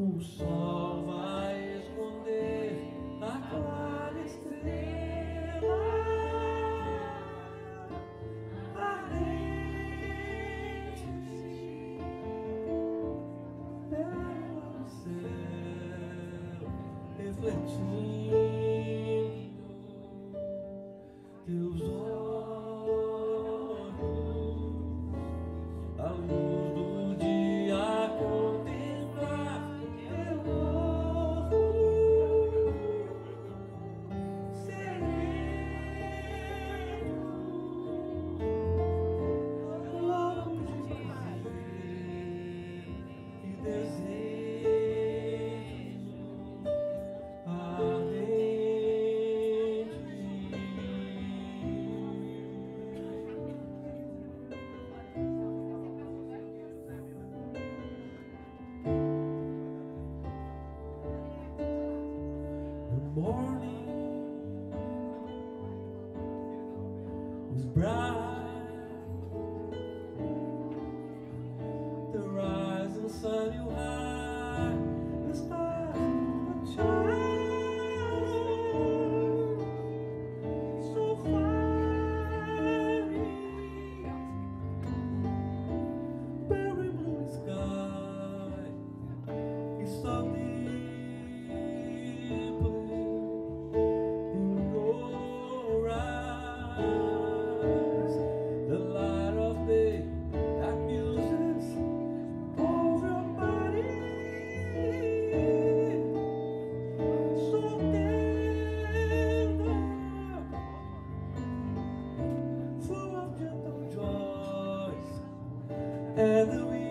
O sol vai esconder a clara estrela. Ardente pelo céu, refletindo teus morning was bright. The rising sun you high, and the wind.